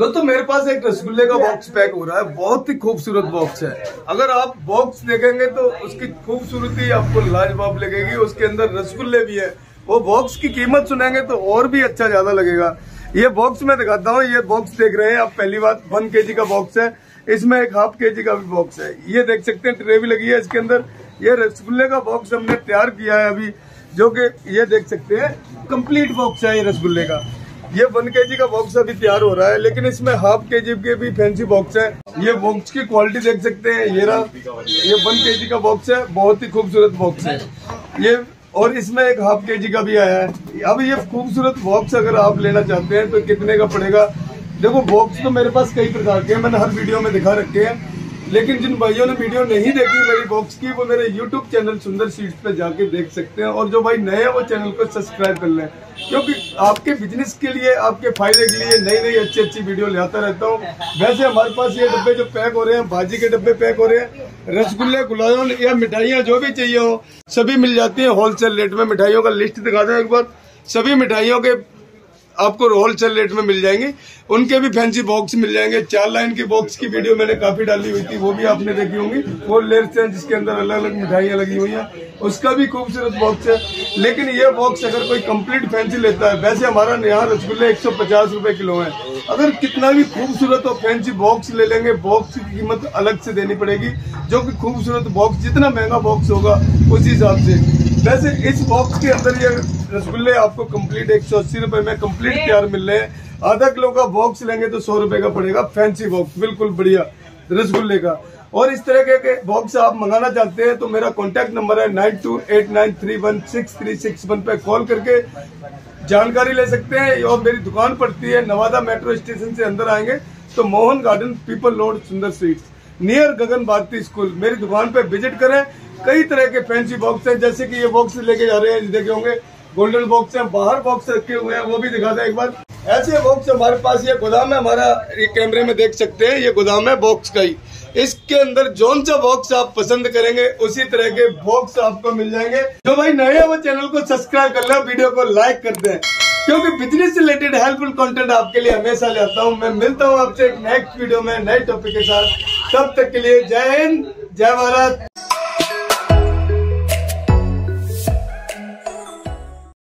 दोस्तों मेरे पास एक रसगुल्ले का बॉक्स पैक हो रहा है। बहुत ही खूबसूरत बॉक्स है। अगर आप बॉक्स देखेंगे तो उसकी खूबसूरती आपको लाजवाब लगेगी। उसके अंदर रसगुल्ले भी है। वो बॉक्स की कीमत सुनेंगे तो और भी अच्छा ज़्यादा लगेगा। ये बॉक्स मैं दिखाता हूँ। ये बॉक्स देख रहे हैं आप। पहली बात वन के का बॉक्स है। इसमें एक हाफ़ के जी का भी बॉक्स है। ये देख सकते हैं ट्रे भी लगी है इसके अंदर। ये रसगुल्ले का बॉक्स हमने तैयार किया है अभी जो कि ये देख सकते हैं। कंप्लीट बॉक्स है ये रसगुल्ले का। ये वन के जी का बॉक्स अभी तैयार हो रहा है, लेकिन इसमें हाफ़ के जी के भी फैंसी बॉक्स है। ये बॉक्स की क्वालिटी देख सकते हैं, ये रहा, ये वन के जी का बॉक्स है, बहुत ही खूबसूरत बॉक्स है। ये, और इसमें एक हाफ़ के जी का भी आया है। अब ये खूबसूरत बॉक्स अगर आप लेना चाहते हैं तो कितने का पड़ेगा? देखो बॉक्स तो मेरे पास कई प्रकार के हैं, मैंने हर वीडियो में दिखा रखे हैं। लेकिन जिन भाइयों ने वीडियो नहीं देखी, मेरी बॉक्स की, वो मेरे यूट्यूब चैनल सुंदर सीट्स पे जाके देख सकते हैं। और जो भाई नए हैं, वो चैनल को सब्सक्राइब कर लें। क्योंकि आपके बिज़नेस के लिए, आपके फ़ायदे के लिए नई नई अच्छी अच्छी वीडियो लाता रहता हूँ। वैसे हमारे पास ये डब्बे जो पैक हो रहे हैं, भाजी के डब्बे पैक हो रहे हैं, रसगुल्ले, गुलाब या मिठाइयाँ जो भी चाहिए हो, सभी मिल जाती है। होलसेल रेट में मिठाइयों का लिस्ट दिखा दो एक बार। सभी मिठाइयों के आपको होलसेल रेट में मिल जाएँगे। उनके भी फैंसी बॉक्स मिल जाएँगे। चार लाइन की बॉक्स की वीडियो मैंने काफ़ी डाली हुई थी, वो भी आपने देखी होंगी। वो लेट्स हैं जिसके अंदर अलग अलग मिठाइयाँ लगी हुई हैं। उसका भी खूबसूरत बॉक्स है। लेकिन ये बॉक्स अगर कोई कंप्लीट फैंसी लेता है, वैसे हमारा यहाँ रसगुल्ले एक सौ किलो है। अगर कितना भी खूबसूरत और फैंसी बॉक्स ले लेंगे बॉक्स की कीमत अलग से देनी पड़ेगी। जो कि खूबसूरत बॉक्स जितना महँगा बॉक्स होगा, उसी हिसाब से। वैसे इस बॉक्स के अंदर ये रसगुल्ले आपको कंप्लीट एक सौ अस्सी रुपये में कंप्लीट तैयार मिल रहे हैं। आधा किलो का बॉक्स लेंगे तो सौ रुपए का पड़ेगा। फैंसी बॉक्स बिल्कुल बढ़िया रसगुल्ले का। और इस तरह के बॉक्स आप मंगाना चाहते हैं तो मेरा कॉन्टेक्ट नंबर है nine two eight nine three one six three six one पे कॉल करके जानकारी ले सकते हैं। और मेरी दुकान पड़ती है नवादा मेट्रो स्टेशन से अंदर आएँगे तो Mohan garden Peepal road Sundar sweet near Gagan Bharati school मेरी दुकान पे विज़िट करें। कई तरह के फैंसी बॉक्स हैं जैसे कि ये बॉक्स लेके जा रहे हैं देखे होंगे। गोल्डन बॉक्स है बाहर बॉक्स रखे हुए हैं, वो भी दिखा दे एक बार। ऐसे बॉक्स हमारे पास, ये गोदाम है, हमारा ये कैमरे में देख सकते हैं, ये गोदाम है बॉक्स का ही। इसके अंदर जोन सा बॉक्स आप पसंद करेंगे, उसी तरह के बॉक्स आपको मिल जाएँगे। जो भाई, नए हैं वो चैनल को सब्सक्राइब कर ले वीडियो को लाइक कर दे। क्योंकि बिज़नेस से रिलेटेड हेल्पफुल कंटेंट आपके लिए हमेशा ले आता हूँ। मैं मिलता हूँ आपसे नेक्स्ट वीडियो में, नए टॉपिक के साथ। तब तक के लिए जय हिंद, जय भारत।